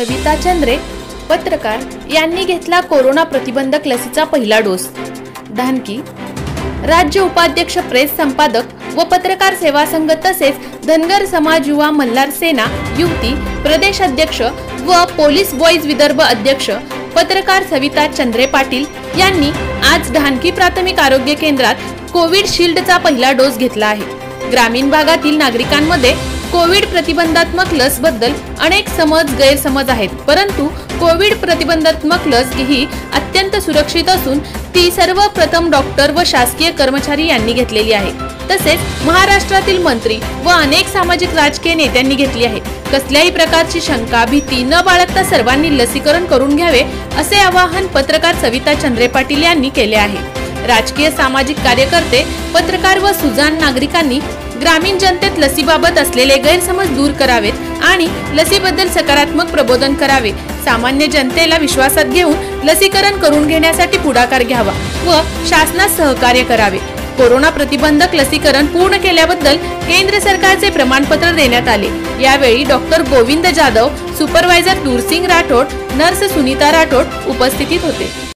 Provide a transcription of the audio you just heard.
सविता चंद्रे पत्रकार यांनी घेतला कोरोना प्रतिबंधक लसीचा पहिला डोस. धानकी राज्य उपाध्यक्ष प्रेस संपादक व पत्रकार सेवा संघ तसेच धनगर समाज युवा मल्हार सेना युवती प्रदेश अध्यक्ष व पोलीस बॉईज विदर्भ अध्यक्ष पत्रकार सविता चंद्रे पाटील यांनी आज ढानकी प्राथमिक आरोग्य केंद्रात कोविड शिल्डचा पहिला डोस घेतला आहे. ग्रामीण भागातील नागरिकांमध्ये कोविड प्रतिबंधात्मक लसबद्दल अनेक समज गैरसमज आहेत. परंतु कोविड प्रतिबंधात्मक लस ही अत्यंत सुरक्षित असून ती सर्वप्रथम डॉक्टर व शासकीय कर्मचारी यांनी घेतलेली आहे. तसेच महाराष्ट्रातील मंत्री व अनेक सामाजिक राजकीय नेत्यांनी घेतली आहे. कसल्याही प्रकारची शंका भीती न बाळगता सर्वांनी लसीकरण करून घ्यावे असे आवाहन पत्रकार सविता चंद्रे पाटील यांनी केले आहे. राजकीय सामाजिक कार्यकर्ते पत्रकार व सुजाण नागरिकांनी ग्रामीण जनतेत लसीबाबत असलेले गैरसमज दूर करावेत आणि लसीबद्दल सकारात्मक प्रबोधन करावे. सामान्य जनतेला विश्वासात घेऊन लसीकरण करून घेण्यासाठी पुढाकार घ्यावा व शासनास सहकार्य करावे. कोरोना प्रतिबंधक लसीकरण पूर्ण केल्याबद्दल केंद्र सरकारचे प्रमाणपत्र देण्यात आले. यावेळी doctor Govind Jadhav supervisor Dursing Rathod nurse Sunita Rathod उपस्थितीत होते.